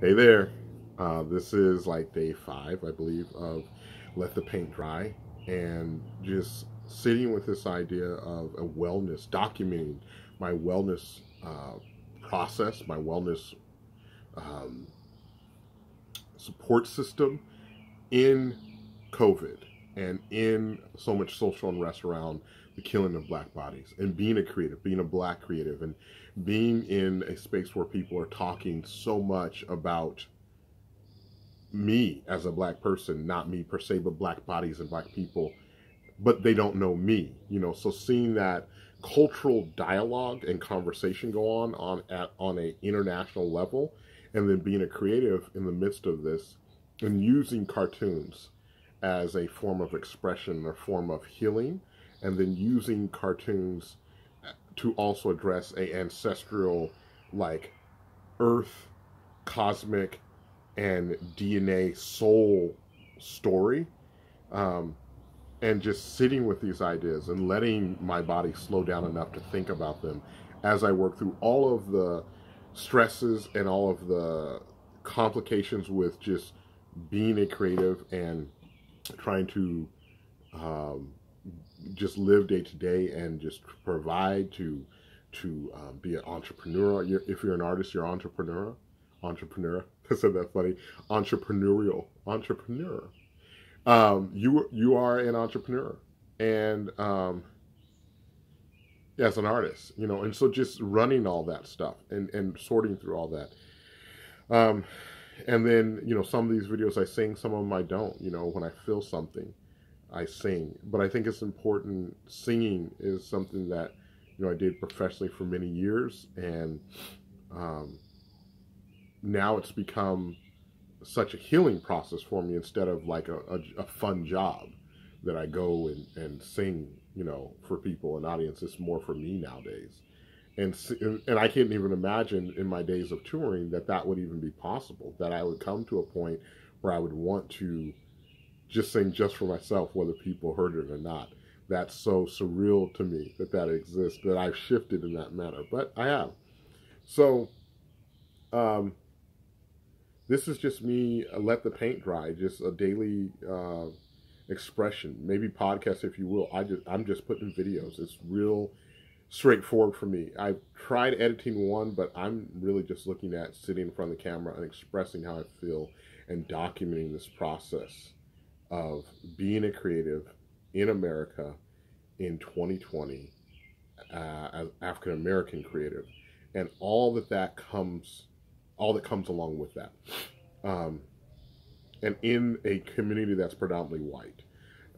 Hey there. Uh, this is like day five, I believe, of Let the Paint Dry. And just sitting with this idea of a wellness, documenting my wellness uh, process, my wellness um, support system in COVID and in so much social unrest around the killing of black bodies and being a creative, being a black creative, and being in a space where people are talking so much about me as a black person, not me per se, but black bodies and black people, but they don't know me, you know. So seeing that cultural dialogue and conversation go on on at on a international level, and then being a creative in the midst of this, and using cartoons as a form of expression or form of healing, and then using cartoons to also address a ancestral, like, earth, cosmic, and DNA soul story. Um, and just sitting with these ideas and letting my body slow down enough to think about them as I work through all of the stresses and all of the complications with just being a creative and trying to um, just live day to day and just provide to to um, be an entrepreneur. You're, if you're an artist, you're entrepreneur. Entrepreneur. I said that funny. Entrepreneurial. Entrepreneur. Um, you you are an entrepreneur, and um, as an artist, you know, and so just running all that stuff and and sorting through all that. Um, and then you know some of these videos I sing, some of them I don't. You know, when I feel something, I sing. But I think it's important. Singing is something that you know I did professionally for many years, and um, now it's become such a healing process for me instead of like a, a, a fun job that I go and, and sing, you know, for people and audience. It's more for me nowadays. And, and I can't even imagine in my days of touring that that would even be possible, that I would come to a point where I would want to just sing just for myself, whether people heard it or not. That's so surreal to me that that exists, that I've shifted in that manner, but I have. So, um, this is just me uh, let the paint dry, just a daily uh, expression, maybe podcast if you will. I just I'm just putting videos. It's real straightforward for me. I've tried editing one, but I'm really just looking at sitting in front of the camera and expressing how I feel and documenting this process of being a creative in America in 2020 uh, as African American creative, and all that that comes, all that comes along with that, um, and in a community that's predominantly white,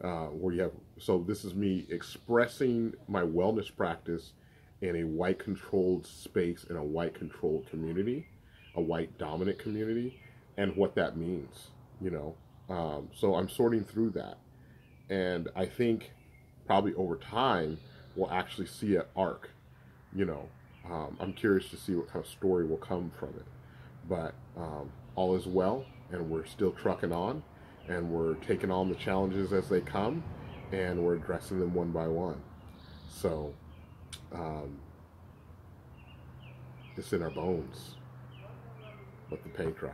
uh, where you have so this is me expressing my wellness practice in a white controlled space in a white controlled community, a white dominant community, and what that means, you know. Um, so I'm sorting through that. And I think probably over time, we'll actually see an arc. You know, um, I'm curious to see what kind of story will come from it. But um, all is well, and we're still trucking on, and we're taking on the challenges as they come, and we're addressing them one by one. So, um, it's in our bones. Let the pain dry.